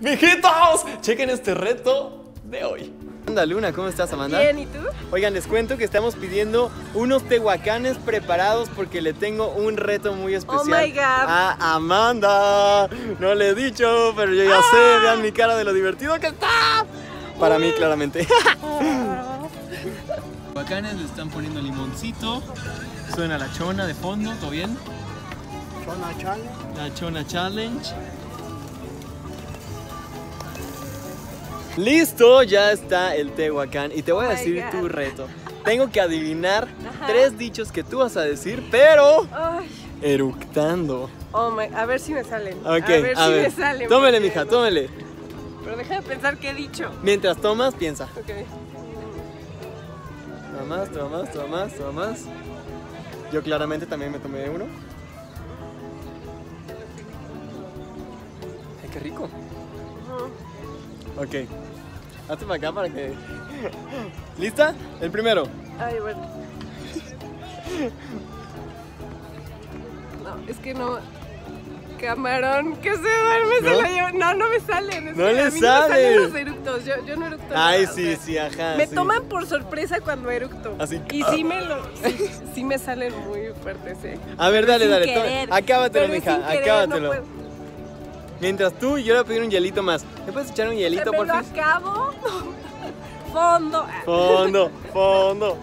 Mijitos, chequen este reto de hoy. Amanda Luna, ¿cómo estás, Amanda? Bien, ¿y tú? Oigan, les cuento que estamos pidiendo unos tehuacanes preparados porque le tengo un reto muy especial Oh my God. a Amanda. No le he dicho, pero yo ya sé, Ah. vean mi cara de lo divertido que está. Para mí, claramente. Tehuacanes le están poniendo limoncito. Suena la chona de fondo, ¿todo bien? Chona chale. La Chona Challenge. Listo, ya está el Tehuacán y te voy a Oh decir tu reto. Tengo que adivinar Ajá. tres dichos que tú vas a decir, pero Ay, eructando. oh my, a ver si me salen. Ok, a ver si me salen. Tómele, mija, no- tómele. Pero deja de pensar qué he dicho. Mientras tomas, piensa. Ok. Toma más, toma más, toma más, toma más. Yo claramente también me tomé uno. Ay, qué rico. Ok. Hazte para acá para que. ¿Lista? El primero. Ay, bueno. No, es que no. Camarón, que se duerme, ¿No? se lo lleva. No, no me salen. es No que le a mí No salen los eructos. Yo, yo no eructo. Ay, nada, o sí, sea, sí, ajá. Me sí. toman por sorpresa cuando eructo. Así. Y sí me lo. Sí, sí me salen muy fuertes, ¿eh? A ver, dale, Sin dale. toma- Acábatelo, mija. querer, acábatelo. No. Mientras tú, yo le voy a pedir un hielito más. ¿Me puedes echar un hielito, ¿Me por lo favor? acabo? Fondo. Ah. Fondo, fondo.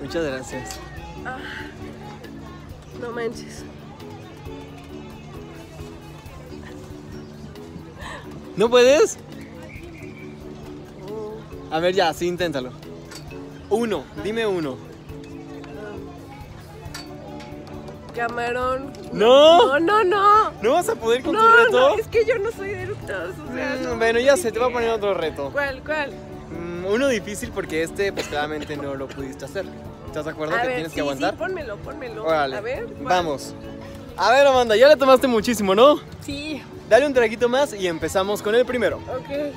Muchas gracias. No manches. ¿No puedes? A ver, ya, sí, inténtalo. Uno, dime uno. Camarón. No. No, no, no. ¿No vas a poder con No, tu reto? no, es que yo no soy de eructos, o sea, Mm, no. bueno, ya sé, te voy a poner otro reto. ¿Cuál, cuál? Mm, uno difícil porque este, pues claramente no lo pudiste hacer. ¿Estás de acuerdo A que ver, tienes sí, que aguantar? sí, pónmelo, pónmelo. Órale. A ver. ¿cuál? Vamos. A ver, Amanda, ya le tomaste muchísimo, ¿no? Sí, Dale un traguito más y empezamos con el primero. ok.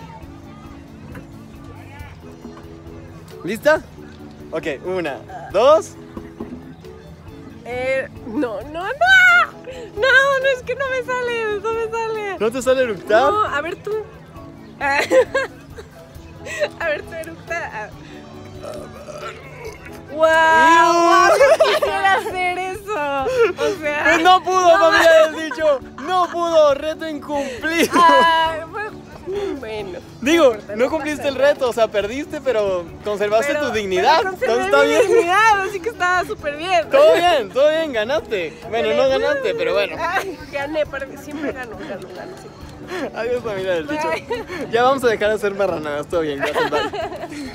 ¿Lista? Ok, una, dos. Eh, no, no, no. No, no, es que no me sale, no me sale. ¿No te sale eructar? No, a ver tú. A ver tú, eructa. ¡Wow! wow yo quisiera hacer eso. O sea. No pudo, no ya has dicho. No pudo, reto incumplido. Ay, pues, bueno. Digo, no cumpliste el reto, o sea, perdiste, pero conservaste Pero- tu dignidad. pero Entonces está mi bien. dignidad, así que estaba súper bien. Todo bien, todo bien, ganaste. Bueno, no ganaste, pero bueno. Ay, gané, siempre gano, gano, gano. sí. Adiós, familia del dicho. Ya vamos a dejar de hacer marranadas, todo bien, gracias, bye.